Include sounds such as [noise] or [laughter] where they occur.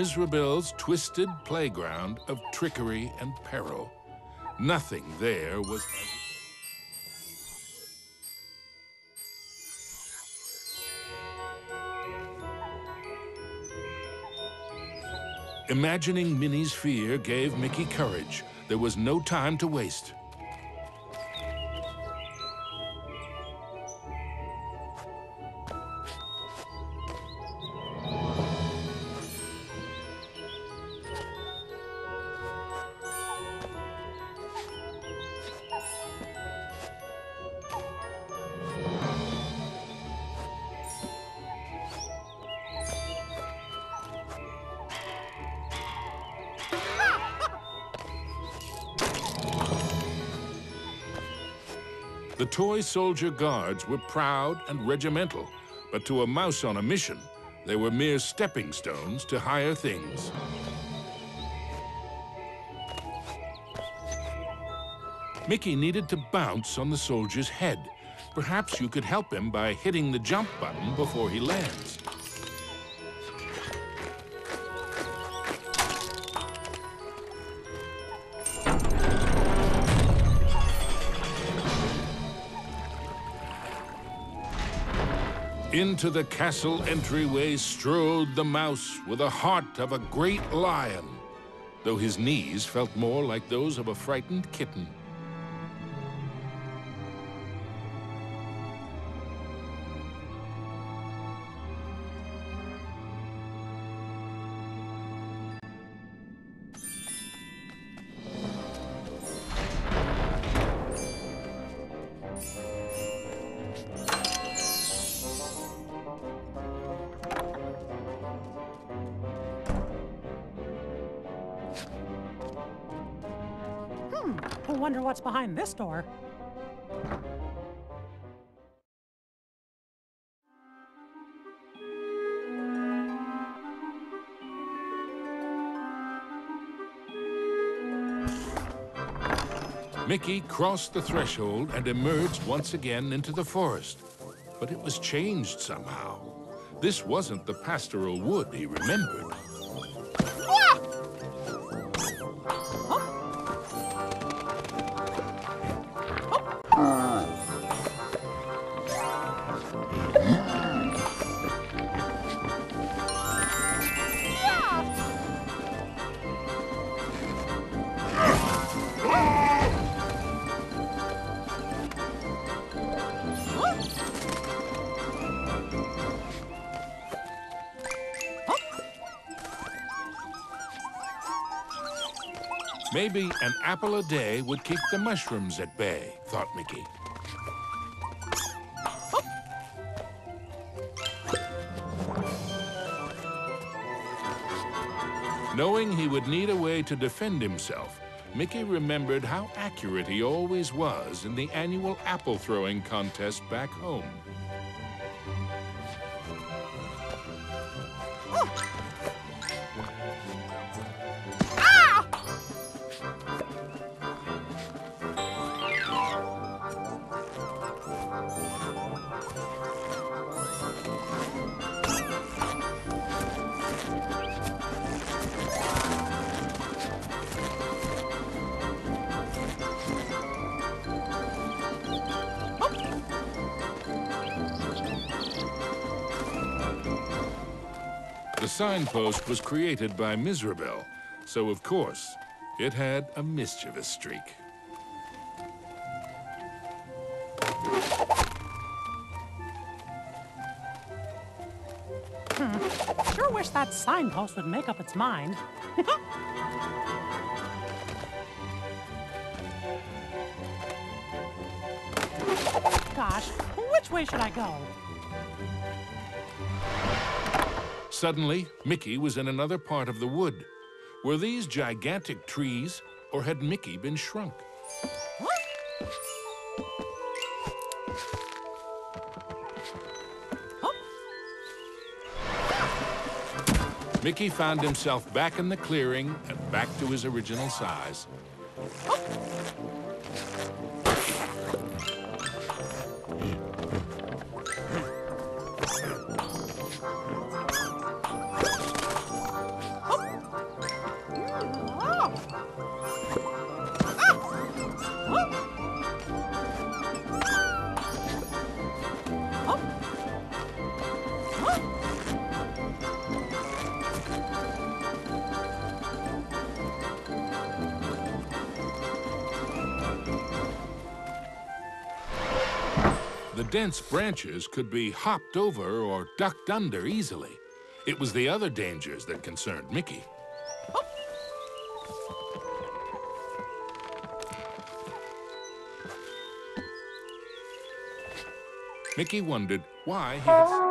world's twisted playground of trickery and peril. Nothing there was... Imagining Minnie's fear gave Mickey courage. There was no time to waste. The toy soldier guards were proud and regimental, but to a mouse on a mission, they were mere stepping stones to higher things. Mickey needed to bounce on the soldier's head. Perhaps you could help him by hitting the jump button before he lands. Into the castle entryway strode the mouse with the heart of a great lion, though his knees felt more like those of a frightened kitten. Wonder what's behind this door. Mickey crossed the threshold and emerged once again into the forest. But it was changed somehow. This wasn't the pastoral wood he remembered. Maybe an apple a day would keep the mushrooms at bay, thought Mickey. Knowing he would need a way to defend himself, Mickey remembered how accurate he always was in the annual apple throwing contest back home. The signpost was created by Mizrabel, so of course, it had a mischievous streak. Hmm. Sure wish that signpost would make up its mind. [laughs] Gosh, which way should I go? Suddenly, Mickey was in another part of the wood. Were these gigantic trees, or had Mickey been shrunk? Mickey found himself back in the clearing and back to his original size. The dense branches could be hopped over or ducked under easily. It was the other dangers that concerned Mickey. Mickey wondered why he had...